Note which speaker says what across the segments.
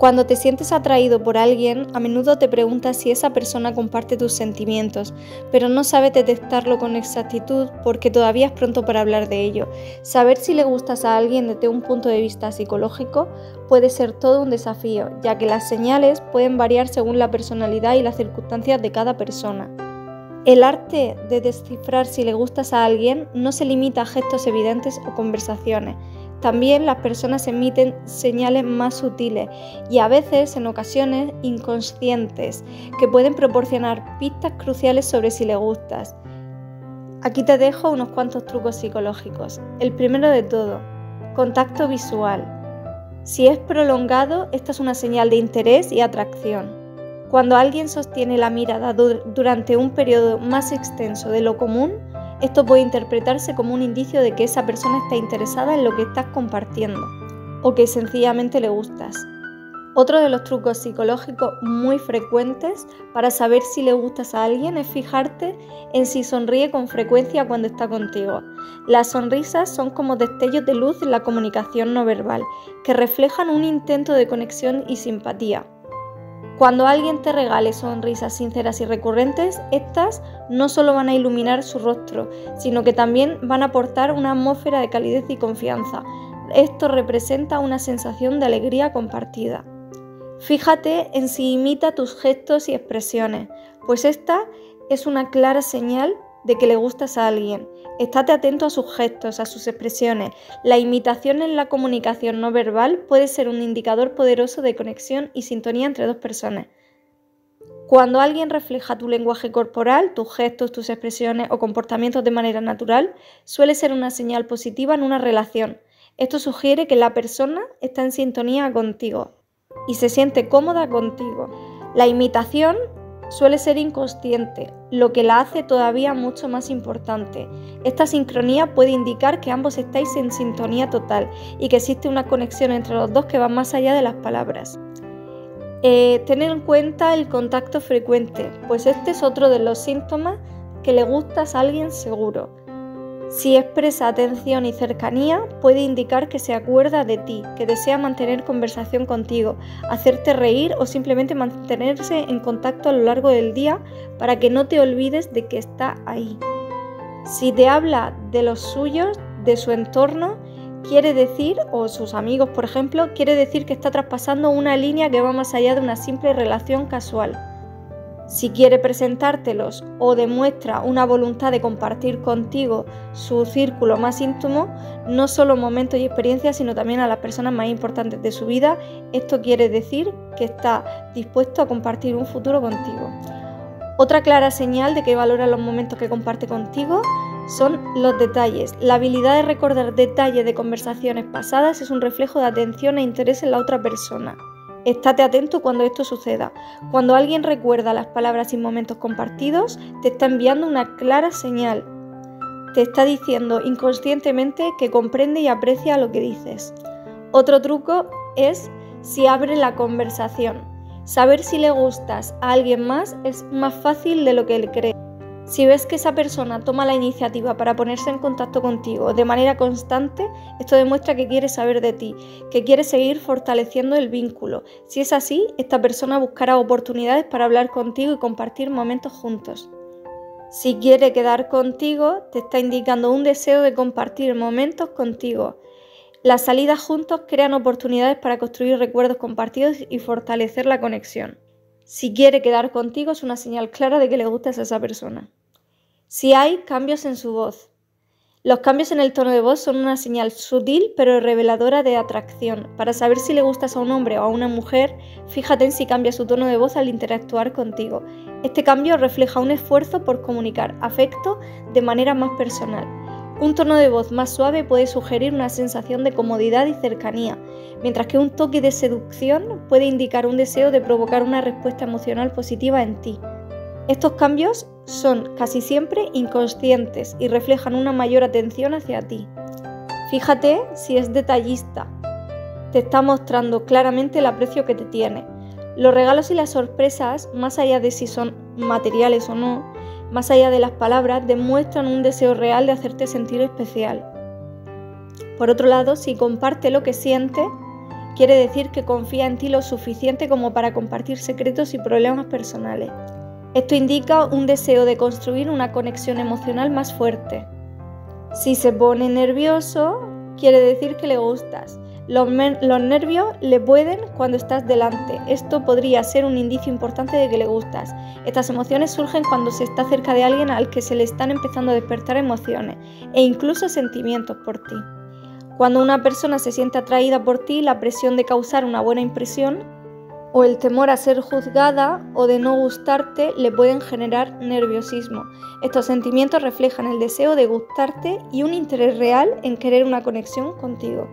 Speaker 1: Cuando te sientes atraído por alguien, a menudo te preguntas si esa persona comparte tus sentimientos, pero no sabes detectarlo con exactitud porque todavía es pronto para hablar de ello. Saber si le gustas a alguien desde un punto de vista psicológico puede ser todo un desafío, ya que las señales pueden variar según la personalidad y las circunstancias de cada persona. El arte de descifrar si le gustas a alguien no se limita a gestos evidentes o conversaciones. También las personas emiten señales más sutiles y a veces, en ocasiones, inconscientes, que pueden proporcionar pistas cruciales sobre si le gustas. Aquí te dejo unos cuantos trucos psicológicos. El primero de todo, contacto visual. Si es prolongado, esta es una señal de interés y atracción. Cuando alguien sostiene la mirada durante un periodo más extenso de lo común, esto puede interpretarse como un indicio de que esa persona está interesada en lo que estás compartiendo o que sencillamente le gustas. Otro de los trucos psicológicos muy frecuentes para saber si le gustas a alguien es fijarte en si sonríe con frecuencia cuando está contigo. Las sonrisas son como destellos de luz en la comunicación no verbal, que reflejan un intento de conexión y simpatía. Cuando alguien te regale sonrisas sinceras y recurrentes, estas no solo van a iluminar su rostro, sino que también van a aportar una atmósfera de calidez y confianza. Esto representa una sensación de alegría compartida. Fíjate en si imita tus gestos y expresiones, pues esta es una clara señal de que le gustas a alguien. Estate atento a sus gestos, a sus expresiones. La imitación en la comunicación no verbal puede ser un indicador poderoso de conexión y sintonía entre dos personas. Cuando alguien refleja tu lenguaje corporal, tus gestos, tus expresiones o comportamientos de manera natural, suele ser una señal positiva en una relación. Esto sugiere que la persona está en sintonía contigo y se siente cómoda contigo. La imitación suele ser inconsciente, lo que la hace todavía mucho más importante. Esta sincronía puede indicar que ambos estáis en sintonía total y que existe una conexión entre los dos que va más allá de las palabras. Eh, tener en cuenta el contacto frecuente, pues este es otro de los síntomas que le gustas a alguien seguro. Si expresa atención y cercanía, puede indicar que se acuerda de ti, que desea mantener conversación contigo, hacerte reír o simplemente mantenerse en contacto a lo largo del día para que no te olvides de que está ahí. Si te habla de los suyos, de su entorno, quiere decir, o sus amigos por ejemplo, quiere decir que está traspasando una línea que va más allá de una simple relación casual. Si quiere presentártelos o demuestra una voluntad de compartir contigo su círculo más íntimo, no solo momentos y experiencias, sino también a las personas más importantes de su vida, esto quiere decir que está dispuesto a compartir un futuro contigo. Otra clara señal de que valora los momentos que comparte contigo son los detalles. La habilidad de recordar detalles de conversaciones pasadas es un reflejo de atención e interés en la otra persona. Estate atento cuando esto suceda. Cuando alguien recuerda las palabras y momentos compartidos, te está enviando una clara señal. Te está diciendo inconscientemente que comprende y aprecia lo que dices. Otro truco es si abre la conversación. Saber si le gustas a alguien más es más fácil de lo que él cree. Si ves que esa persona toma la iniciativa para ponerse en contacto contigo de manera constante, esto demuestra que quiere saber de ti, que quiere seguir fortaleciendo el vínculo. Si es así, esta persona buscará oportunidades para hablar contigo y compartir momentos juntos. Si quiere quedar contigo, te está indicando un deseo de compartir momentos contigo. Las salidas juntos crean oportunidades para construir recuerdos compartidos y fortalecer la conexión. Si quiere quedar contigo es una señal clara de que le gustas a esa persona. Si hay cambios en su voz. Los cambios en el tono de voz son una señal sutil pero reveladora de atracción. Para saber si le gustas a un hombre o a una mujer, fíjate en si cambia su tono de voz al interactuar contigo. Este cambio refleja un esfuerzo por comunicar afecto de manera más personal. Un tono de voz más suave puede sugerir una sensación de comodidad y cercanía, mientras que un toque de seducción puede indicar un deseo de provocar una respuesta emocional positiva en ti. Estos cambios son casi siempre inconscientes y reflejan una mayor atención hacia ti. Fíjate si es detallista. Te está mostrando claramente el aprecio que te tiene. Los regalos y las sorpresas, más allá de si son materiales o no, más allá de las palabras, demuestran un deseo real de hacerte sentir especial. Por otro lado, si comparte lo que siente, quiere decir que confía en ti lo suficiente como para compartir secretos y problemas personales. Esto indica un deseo de construir una conexión emocional más fuerte. Si se pone nervioso, quiere decir que le gustas. Los, nervios le pueden cuando estás delante. Esto podría ser un indicio importante de que le gustas. Estas emociones surgen cuando se está cerca de alguien al que se le están empezando a despertar emociones e incluso sentimientos por ti. Cuando una persona se siente atraída por ti, la presión de causar una buena impresión o el temor a ser juzgada o de no gustarte le pueden generar nerviosismo. Estos sentimientos reflejan el deseo de gustarte y un interés real en querer una conexión contigo.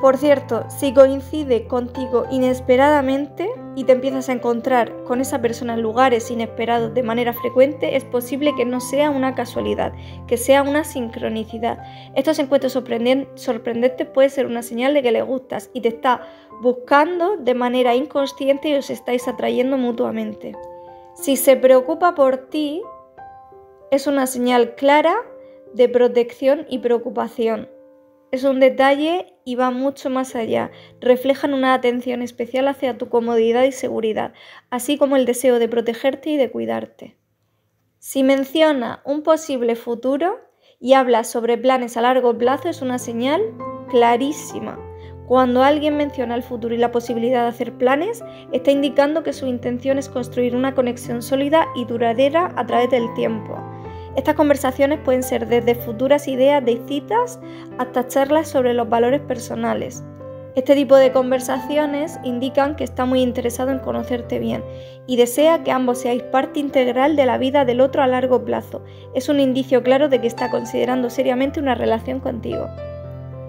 Speaker 1: Por cierto, si coincide contigo inesperadamente y te empiezas a encontrar con esa persona en lugares inesperados de manera frecuente, es posible que no sea una casualidad, que sea una sincronicidad. Estos encuentros sorprendentes puede ser una señal de que le gustas y te está buscando de manera inconsciente y os estáis atrayendo mutuamente. Si se preocupa por ti, es una señal clara de protección y preocupación. Es un detalle y va mucho más allá. Reflejan una atención especial hacia tu comodidad y seguridad, así como el deseo de protegerte y de cuidarte. Si menciona un posible futuro y habla sobre planes a largo plazo, es una señal clarísima. Cuando alguien menciona el futuro y la posibilidad de hacer planes, está indicando que su intención es construir una conexión sólida y duradera a través del tiempo. Estas conversaciones pueden ser desde futuras ideas de citas hasta charlas sobre los valores personales. Este tipo de conversaciones indican que está muy interesado en conocerte bien y desea que ambos seáis parte integral de la vida del otro a largo plazo. Es un indicio claro de que está considerando seriamente una relación contigo.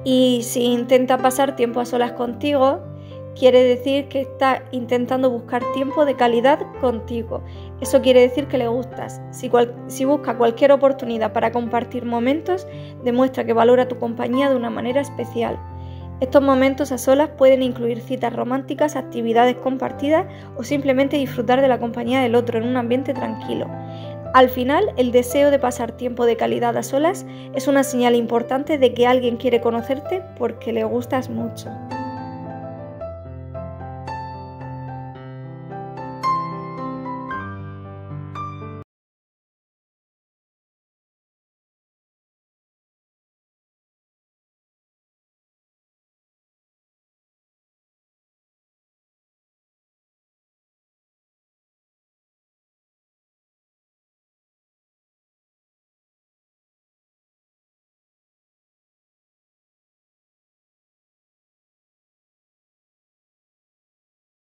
Speaker 1: Y si intenta pasar tiempo a solas contigo, quiere decir que está intentando buscar tiempo de calidad contigo. Eso quiere decir que le gustas. Si, si, busca cualquier oportunidad para compartir momentos, demuestra que valora tu compañía de una manera especial. Estos momentos a solas pueden incluir citas románticas, actividades compartidas o simplemente disfrutar de la compañía del otro en un ambiente tranquilo. Al final, el deseo de pasar tiempo de calidad a solas es una señal importante de que alguien quiere conocerte porque le gustas mucho.